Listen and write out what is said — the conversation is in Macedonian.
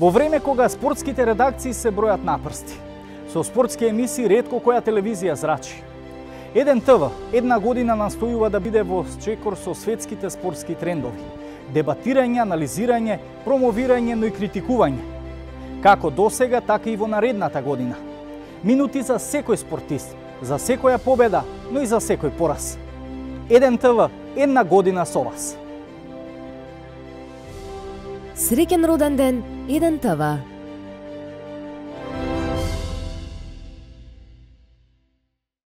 Во време кога спортските редакции се бројат на прсти, со спортски емисии ретко која телевизија зрачи. Еден ТВ една година настојува да биде во чекор со светските спортски трендови. Дебатирање, анализирање, промовирање, но и критикување. Како досега, така и во наредната година. Минути за секој спортист, за секоја победа, но и за секој пораз. Еден ТВ, една година со вас. сірекенроданден еден тава.